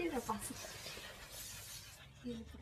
¿Qué te lo